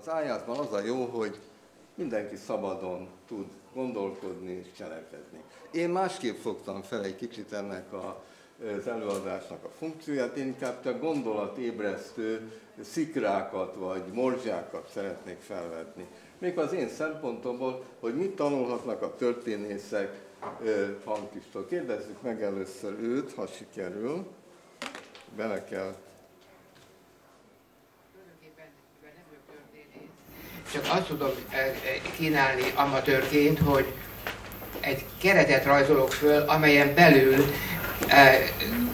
Az ájátban az a jó, hogy mindenki szabadon tud gondolkodni és cselekedni. Én másképp fogtam fel egy kicsit ennek a, az előadásnak a funkcióját, én inkább csak gondolatébresztő szikrákat vagy morzsákat szeretnék felvetni. Még az én szempontomból, hogy mit tanulhatnak a történészek Hankistól. Kérdezzük meg először őt, ha sikerül. Bele kell csak azt tudom kínálni amatőrként, hogy egy keretet rajzolok föl, amelyen belül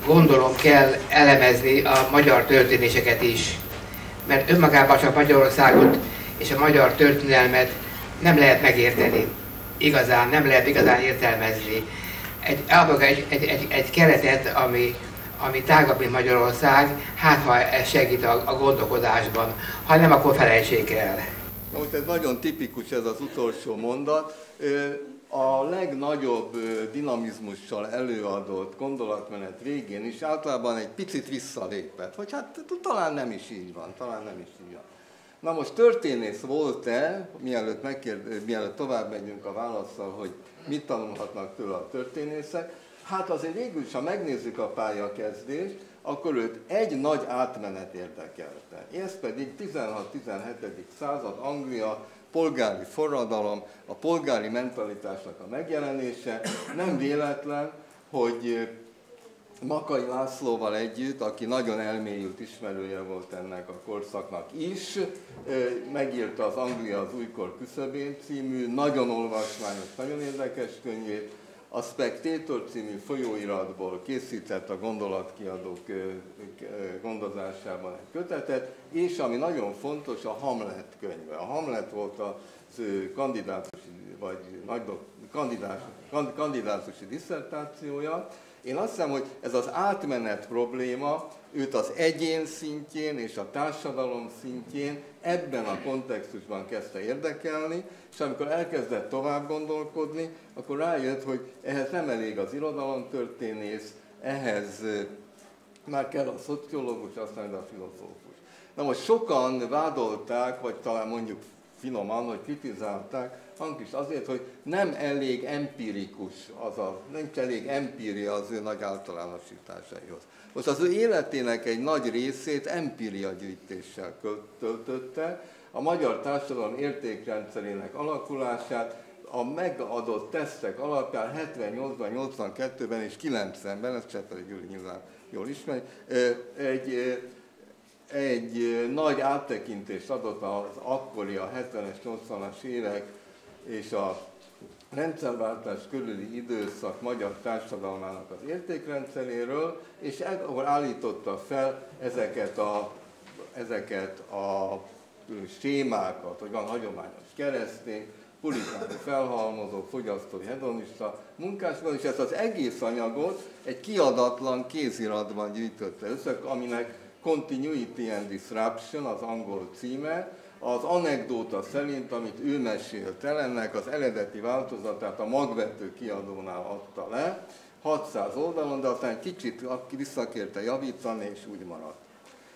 gondolom kell elemezni a magyar történéseket is. Mert önmagában csak Magyarországot és a magyar történelmet nem lehet megérteni. Igazán, nem lehet igazán értelmezni. Egy, egy, egy, egy, egy keretet, ami, ami tágabb, mint Magyarország, hát ha ez segít a, a gondolkodásban. Ha nem, akkor felejtsék el. Most ez nagyon tipikus ez az utolsó mondat. A legnagyobb dinamizmussal előadott gondolatmenet végén is általában egy picit visszalépett, hogy hát talán nem is így van, talán nem is így van. Na most történész volt-e, mielőtt, megkérd, mielőtt tovább megyünk a válaszsal, hogy mit tanulhatnak tőle a történészek, hát azért végül is, ha megnézzük a pályakezdést, akkor őt egy nagy átmenet érdekelte. Ez pedig 16-17. század Anglia polgári forradalom, a polgári mentalitásnak a megjelenése. Nem véletlen, hogy Makai Lászlóval együtt, aki nagyon elmélyült ismerője volt ennek a korszaknak is, megírta az Anglia az újkor küszöbén című, nagyon olvasmányos, nagyon érdekes könyvét, a Spectator című folyóiratból készített a gondolatkiadók gondozásában egy kötetet, és ami nagyon fontos, a Hamlet könyve. A Hamlet volt a kandidátusi, vagy nagy kandidátusi diszertációja, én azt hiszem, hogy ez az átmenet probléma őt az egyén szintjén és a társadalom szintjén ebben a kontextusban kezdte érdekelni, és amikor elkezdett tovább gondolkodni, akkor rájött, hogy ehhez nem elég az irodalomtörténész, ehhez már kell a szociológus, aztán a filozófus. Na most sokan vádolták, vagy talán mondjuk finoman, hogy kritizálták is azért, hogy nem elég empirikus, az a, nem elég empíria az ő nagy általánosításaihoz. Most az ő életének egy nagy részét empíria gyűjtéssel töltötte, a magyar társadalom értékrendszerének alakulását, a megadott tesztek alapján 78-ban, 82-ben és 90-ben, ezt Csepeli Gyuri nyilván jól ismeri, egy, egy nagy áttekintést adott az akkori, a 70-es, 80-as évek és a rendszerváltás körüli időszak magyar társadalmának az értékrendszeréről, és akkor állította fel ezeket a, ezeket a sémákat, hogy van hagyományos keresztény, puritáni felhalmozó, fogyasztói, hedonista munkásban, és ezt az egész anyagot egy kiadatlan kéziratban gyűjtötte össze, aminek Continuity and Disruption az angol címe, az anekdóta szerint, amit ő mesélt el, ennek az eredeti változatát a magvető kiadónál adta le, 600 oldalon, de aztán kicsit visszakérte javítani, és úgy maradt.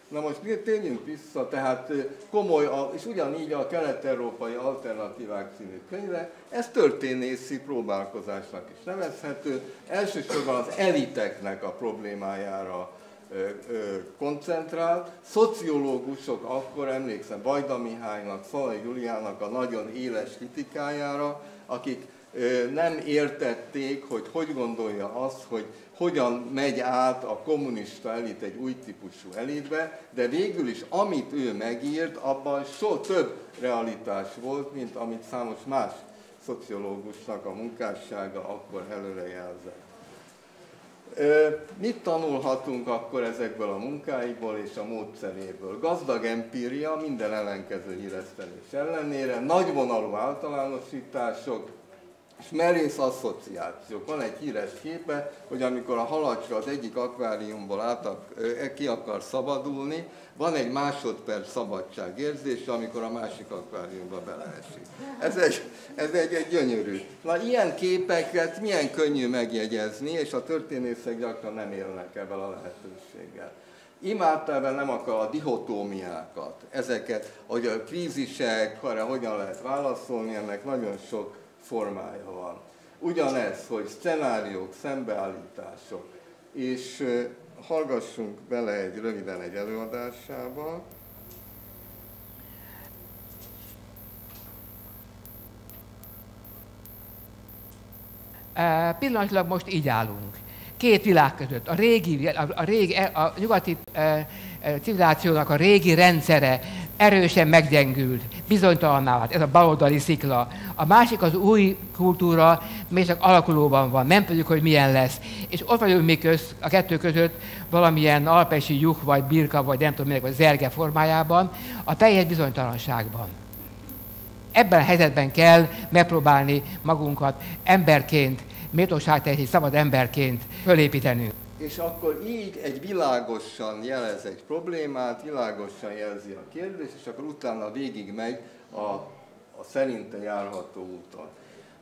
Na most térjünk vissza, tehát komoly, és ugyanígy a kelet-európai alternatívák című könyve, ez történészi próbálkozásnak is nevezhető, elsősorban az eliteknek a problémájára koncentrált. Szociológusok akkor emlékszem Bajda Mihálynak, Szalai Juliának a nagyon éles kritikájára, akik nem értették, hogy hogy gondolja azt, hogy hogyan megy át a kommunista elit egy új típusú elitbe, de végül is amit ő megírt, abban so több realitás volt, mint amit számos más szociológusnak a munkássága akkor előrejelzett. Mit tanulhatunk akkor ezekből a munkáiból és a módszeréből? Gazdag empíria minden ellenkező híresztelés ellenére, nagyvonalú általánosítások, és merész asszociációk. Van egy híres képe, hogy amikor a halacska az egyik akváriumból át, e, ki akar szabadulni, van egy másodperc szabadságérzés, amikor a másik akváriumba beleesik. Ez egy, ez egy, egy gyönyörű. Na, ilyen képeket milyen könnyű megjegyezni, és a történészek gyakran nem élnek ebben a lehetőséggel. Imádtában nem akar a dihotómiákat, ezeket, hogy a krízisek, arra hogyan lehet válaszolni, ennek nagyon sok formája van. Ugyanez, hogy szenáriók, szembeállítások, és hallgassunk bele egy röviden egy előadásába. Pillanatilag most így állunk. Két világ között. A régi, a, a, régi, a nyugati e, civilizációnak a régi rendszere erősen meggyengült, bizonytalanná vált, ez a baloldali szikla. A másik az új kultúra, még csak alakulóban van, nem tudjuk, hogy milyen lesz. És ott vagyunk mi köz, a kettő között valamilyen alpesi juh, vagy birka, vagy nem tudom minek, vagy zerge formájában, a teljes bizonytalanságban. Ebben a helyzetben kell megpróbálni magunkat emberként, méltóságteljes szabad emberként fölépítenünk és akkor így egy világosan jelez egy problémát, világosan jelzi a kérdést, és akkor utána végig megy a, a szerinte járható úton.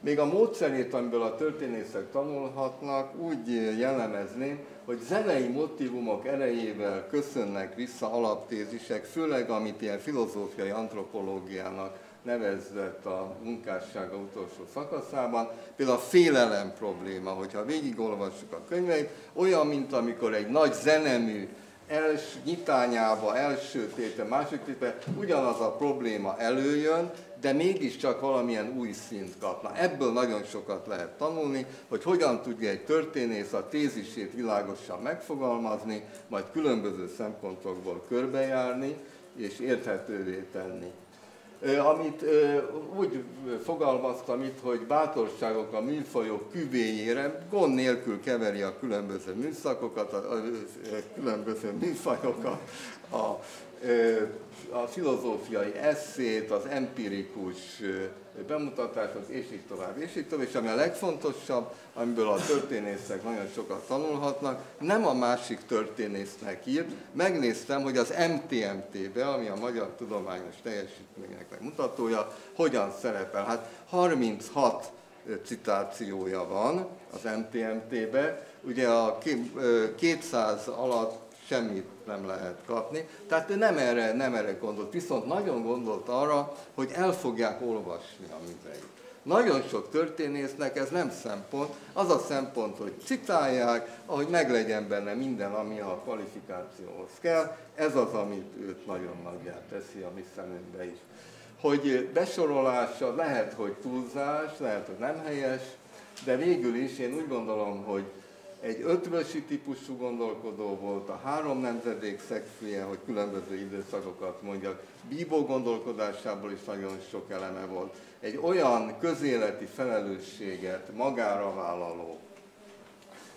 Még a módszerét, amiből a történészek tanulhatnak, úgy jellemezném, hogy zenei motivumok erejével köszönnek vissza alaptézisek, főleg amit ilyen filozófiai antropológiának nevezett a munkássága utolsó szakaszában, például a félelem probléma, hogyha végigolvassuk a könyveit, olyan, mint amikor egy nagy zenemű els, nyitányába, első téte, második téte, ugyanaz a probléma előjön, de mégiscsak valamilyen új szint kapna. Ebből nagyon sokat lehet tanulni, hogy hogyan tudja egy történész a tézisét világosan megfogalmazni, majd különböző szempontokból körbejárni és érthetővé tenni amit úgy fogalmaztam itt, hogy bátorságok a műfajok küvéjére, gond nélkül keveri a különböző műszakokat, a különböző műfajokat, a, a filozófiai eszét, az empirikus bemutatáshoz, és így tovább, és így tovább. És ami a legfontosabb, amiből a történészek nagyon sokat tanulhatnak, nem a másik történésznek írt. Megnéztem, hogy az MTMT-be, ami a Magyar Tudományos Teljesítményeknek mutatója, hogyan szerepel. Hát 36 citációja van az MTMT-be. Ugye a 200 alatt semmit nem lehet kapni. Tehát ő nem erre, nem erre gondolt, viszont nagyon gondolt arra, hogy el fogják olvasni a műveit. Nagyon sok történésznek ez nem szempont, az a szempont, hogy citálják, ahogy meglegyen benne minden, ami a kvalifikációhoz kell, ez az, amit őt nagyon nagyját teszi a mi szemünkbe is. Hogy besorolása lehet, hogy túlzás, lehet, hogy nem helyes, de végül is én úgy gondolom, hogy egy ötvösi típusú gondolkodó volt, a három nemzedék szexfie, hogy különböző időszakokat mondjak, bíbó gondolkodásából is nagyon sok eleme volt. Egy olyan közéleti felelősséget magára vállaló,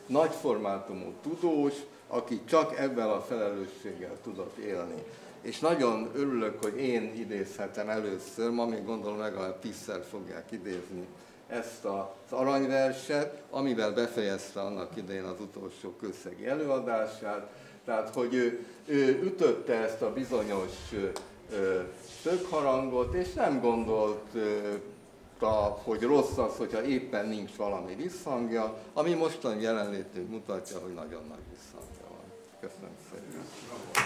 nagyformátumú tudós, aki csak ebben a felelősséggel tudott élni. És nagyon örülök, hogy én idézhetem először, ma még gondolom legalább tízszer fogják idézni ezt az aranyverset, amivel befejezte annak idején az utolsó közszegi előadását. Tehát, hogy ő, ő ütötte ezt a bizonyos tökharangot, és nem gondolt hogy rossz az, hogyha éppen nincs valami visszhangja, ami mostan jelenlétünk mutatja, hogy nagyon nagy visszhangja van. Köszönöm szépen.